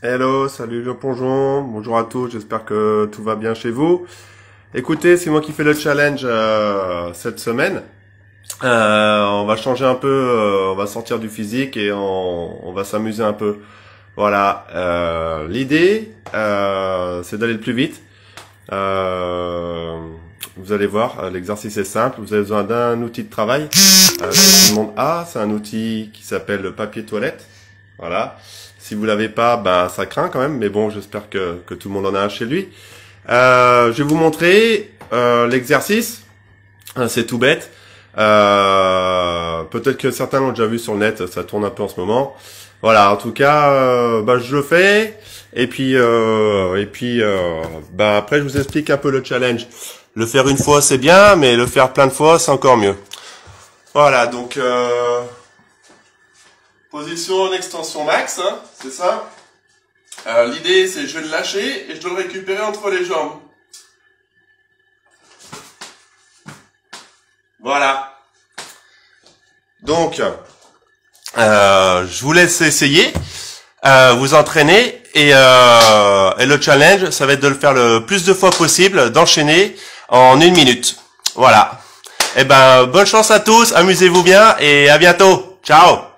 Hello, salut le plongeon, bonjour à tous, j'espère que tout va bien chez vous. Écoutez, c'est moi qui fais le challenge euh, cette semaine. Euh, on va changer un peu, euh, on va sortir du physique et on, on va s'amuser un peu. Voilà, l'idée, c'est d'aller le plus vite. vous allez voir, l'exercice est simple, vous avez besoin d'un outil de travail que tout le monde a, c'est un outil qui s'appelle le papier toilette. Voilà. Si vous l'avez pas, ben ça craint quand même, mais bon, j'espère que, que tout le monde en a un chez lui. Euh, je vais vous montrer euh, l'exercice. Euh, c'est tout bête. Euh, Peut-être que certains l'ont déjà vu sur le net, ça tourne un peu en ce moment. Voilà, en tout cas, bah, je le fais. Et puis, et puis, bah, après, je vous explique un peu le challenge. Le faire une fois, c'est bien, mais le faire plein de fois, c'est encore mieux. Voilà, donc Position en extension max, hein, c'est ça euh, L'idée, c'est je vais le lâcher et je dois le récupérer entre les jambes. Voilà. Donc, euh, je vous laisse essayer, euh, vous entraîner et, et le challenge, ça va être de le faire le plus de fois possible, d'enchaîner en une minute. Voilà. Eh ben, bonne chance à tous, amusez-vous bien et à bientôt. Ciao